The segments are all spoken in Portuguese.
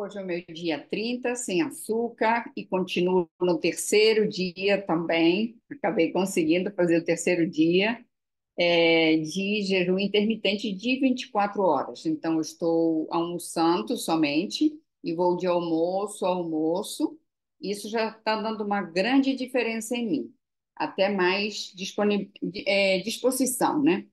Hoje é o meu dia 30, sem açúcar, e continuo no terceiro dia também. Acabei conseguindo fazer o terceiro dia é, de jejum intermitente de 24 horas. Então, estou almoçando somente e vou de almoço a almoço. Isso já está dando uma grande diferença em mim, até mais é, disposição, né?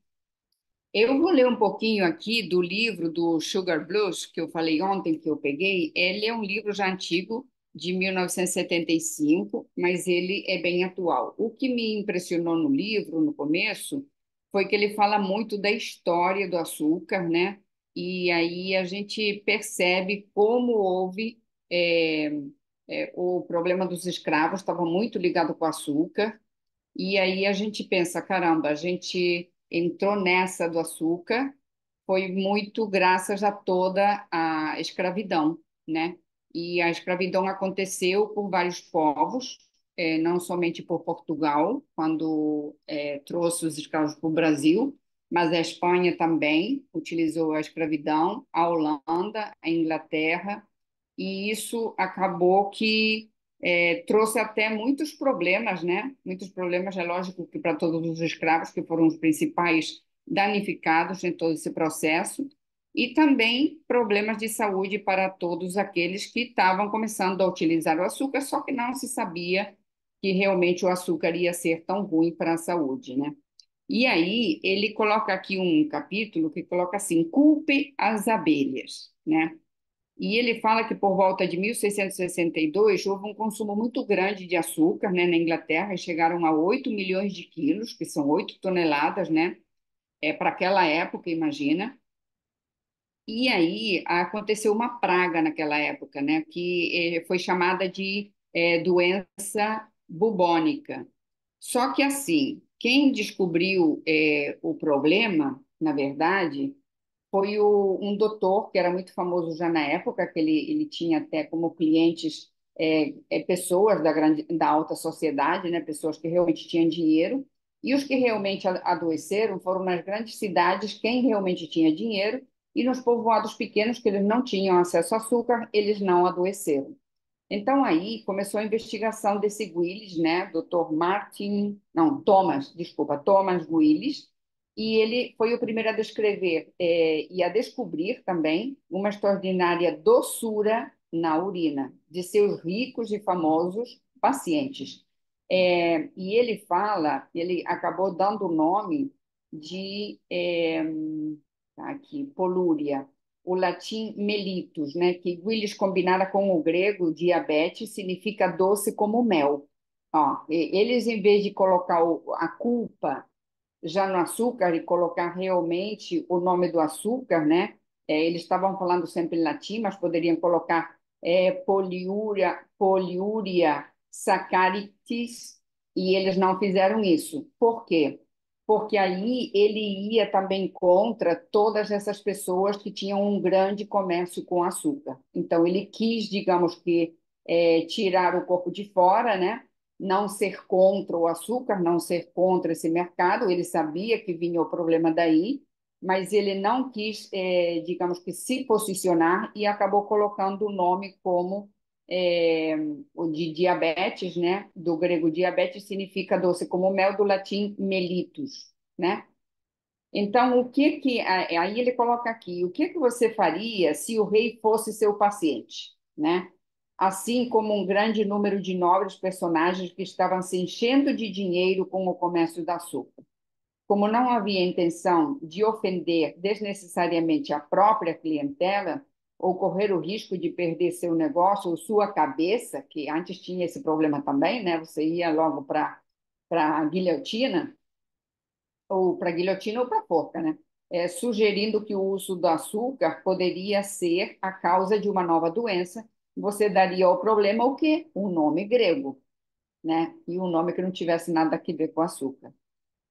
Eu vou ler um pouquinho aqui do livro do Sugar Blues, que eu falei ontem que eu peguei. Ele é um livro já antigo, de 1975, mas ele é bem atual. O que me impressionou no livro, no começo, foi que ele fala muito da história do açúcar, né? E aí a gente percebe como houve é, é, o problema dos escravos, estava muito ligado com o açúcar. E aí a gente pensa, caramba, a gente entrou nessa do açúcar foi muito graças a toda a escravidão, né? E a escravidão aconteceu por vários povos, é, não somente por Portugal, quando é, trouxe os escravos para o Brasil, mas a Espanha também utilizou a escravidão, a Holanda, a Inglaterra, e isso acabou que é, trouxe até muitos problemas, né? Muitos problemas, é lógico que para todos os escravos, que foram os principais danificados em todo esse processo, e também problemas de saúde para todos aqueles que estavam começando a utilizar o açúcar, só que não se sabia que realmente o açúcar ia ser tão ruim para a saúde, né? E aí ele coloca aqui um capítulo que coloca assim: culpe as abelhas, né? E ele fala que por volta de 1662 houve um consumo muito grande de açúcar né, na Inglaterra, chegaram a 8 milhões de quilos, que são 8 toneladas, né? É, para aquela época, imagina. E aí aconteceu uma praga naquela época, né? Que eh, foi chamada de é, doença bubônica. Só que assim, quem descobriu é, o problema, na verdade, foi o, um doutor que era muito famoso já na época, que ele, ele tinha até como clientes é, é, pessoas da, grande, da alta sociedade, né, pessoas que realmente tinham dinheiro, e os que realmente adoeceram foram nas grandes cidades quem realmente tinha dinheiro, e nos povoados pequenos que eles não tinham acesso a açúcar, eles não adoeceram. Então aí começou a investigação desse Willis, né, Dr. Martin, não, Thomas, desculpa, Thomas Willis, e ele foi o primeiro a descrever é, e a descobrir também uma extraordinária doçura na urina de seus ricos e famosos pacientes. É, e ele fala, ele acabou dando o nome de é, tá aqui, polúria, o latim melitus, né, que Willis combinada com o grego diabetes significa doce como mel. Ó, eles, em vez de colocar a culpa já no açúcar e colocar realmente o nome do açúcar, né? É, eles estavam falando sempre em latim, mas poderiam colocar é, poliúria, poliúria saccharitis, e eles não fizeram isso. Por quê? Porque aí ele ia também contra todas essas pessoas que tinham um grande comércio com açúcar. Então, ele quis, digamos que, é, tirar o corpo de fora, né? Não ser contra o açúcar, não ser contra esse mercado, ele sabia que vinha o problema daí, mas ele não quis, é, digamos que, se posicionar e acabou colocando o nome como é, de diabetes, né? Do grego diabetes significa doce como mel, do latim melitus, né? Então, o que que aí ele coloca aqui, o que que você faria se o rei fosse seu paciente, né? Assim como um grande número de nobres personagens que estavam se enchendo de dinheiro com o comércio da açúcar. Como não havia intenção de ofender desnecessariamente a própria clientela, ou correr o risco de perder seu negócio ou sua cabeça, que antes tinha esse problema também, né? Você ia logo para a guilhotina, ou para guilhotina ou para forca, né? É, sugerindo que o uso do açúcar poderia ser a causa de uma nova doença você daria ao problema o quê? Um nome grego, né? E um nome que não tivesse nada a ver com açúcar.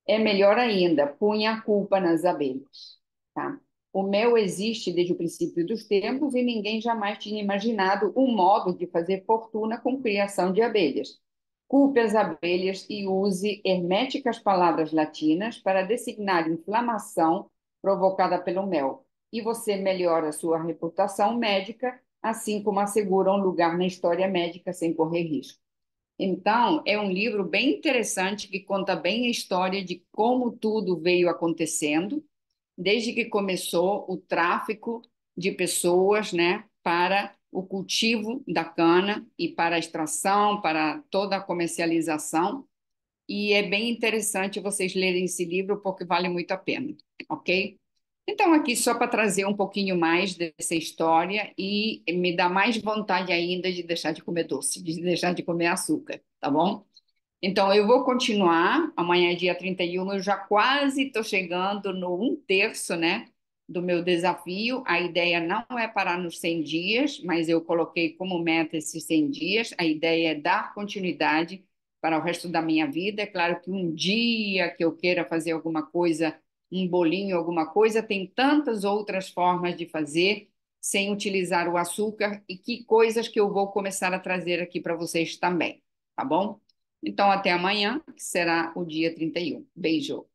É melhor ainda, punha a culpa nas abelhas, tá? O mel existe desde o princípio dos tempos e ninguém jamais tinha imaginado um modo de fazer fortuna com criação de abelhas. Culpe as abelhas e use herméticas palavras latinas para designar inflamação provocada pelo mel. E você melhora sua reputação médica assim como assegura um lugar na história médica sem correr risco. Então, é um livro bem interessante que conta bem a história de como tudo veio acontecendo, desde que começou o tráfico de pessoas, né, para o cultivo da cana e para a extração, para toda a comercialização. E é bem interessante vocês lerem esse livro porque vale muito a pena, ok? Então, aqui só para trazer um pouquinho mais dessa história e me dá mais vontade ainda de deixar de comer doce, de deixar de comer açúcar, tá bom? Então, eu vou continuar. Amanhã dia 31, eu já quase estou chegando no um terço, né, do meu desafio. A ideia não é parar nos 100 dias, mas eu coloquei como meta esses 100 dias. A ideia é dar continuidade para o resto da minha vida. É claro que um dia que eu queira fazer alguma coisa um bolinho, alguma coisa, tem tantas outras formas de fazer sem utilizar o açúcar e que coisas que eu vou começar a trazer aqui para vocês também, tá bom? Então, até amanhã, que será o dia 31. Beijo!